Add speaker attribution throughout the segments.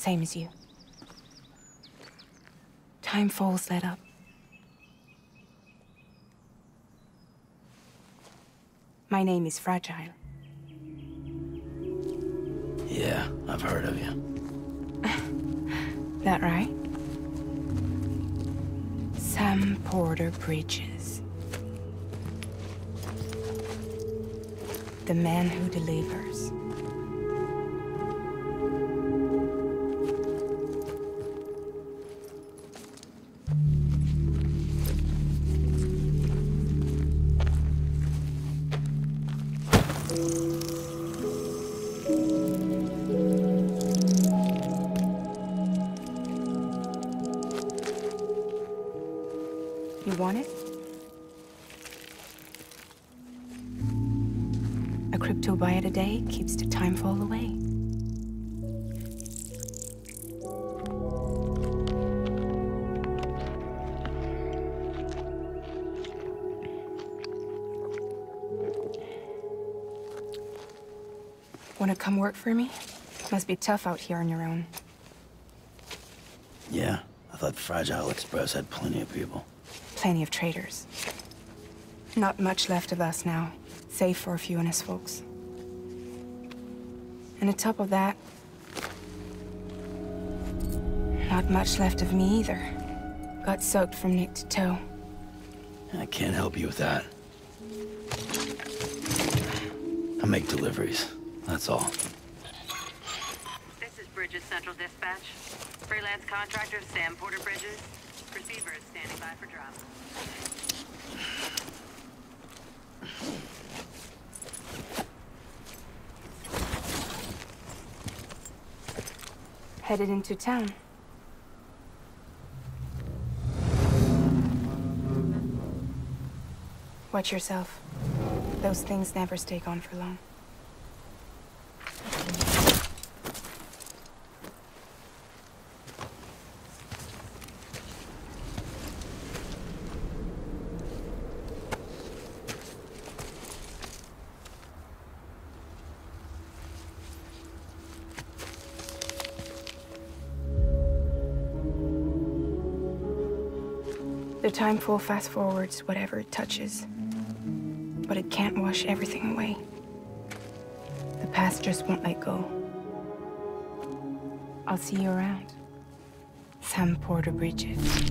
Speaker 1: Same as you. Time falls let up. My name is Fragile.
Speaker 2: Yeah, I've heard of you.
Speaker 1: That right? Sam Porter Bridges. The man who delivers. You want it? A cryptobiote a day keeps the timefall away. Wanna come work for me? Must be tough out here on your own.
Speaker 2: Yeah, I thought Fragile Express had plenty of people.
Speaker 1: Plenty of traitors. Not much left of us now, save for a few honest folks. And on top of that, not much left of me either. Got soaked from neck to toe.
Speaker 2: I can't help you with that. I make deliveries, that's all.
Speaker 3: This is Bridges Central Dispatch. Freelance contractor Sam Porter Bridges.
Speaker 1: Headed into town. Watch yourself. Those things never stay gone for long. The timefall fast forwards whatever it touches. But it can't wash everything away. The past just won't let go. I'll see you around. Sam Porter Bridges.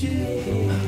Speaker 4: Restrained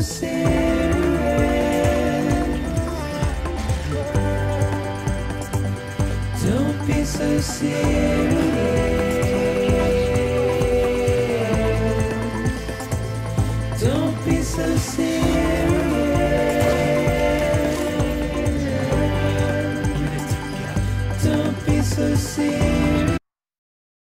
Speaker 4: Don't be so serious.